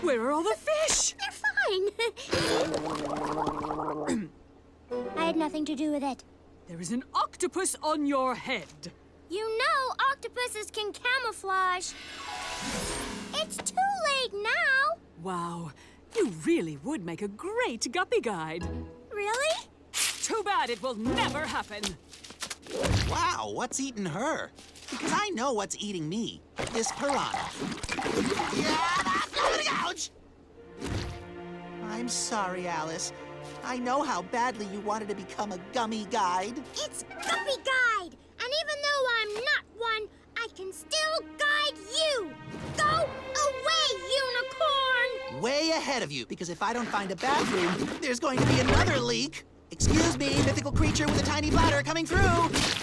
Where are all the fish? They're fine. I had nothing to do with it. There is an octopus on your head. You know octopuses can camouflage. It's too late now. Wow. You really would make a great guppy guide. Really? Too bad it will never happen. Wow, what's eating her? Because I know what's eating me. This piranha. Yeah, ouch! I'm sorry, Alice. I know how badly you wanted to become a gummy guide. It's Guppy Guide. And even though I'm not one, I can still guide you. Go away, unicorn! Way ahead of you, because if I don't find a bathroom, there's going to be another leak. Excuse me, mythical creature with a tiny bladder coming through.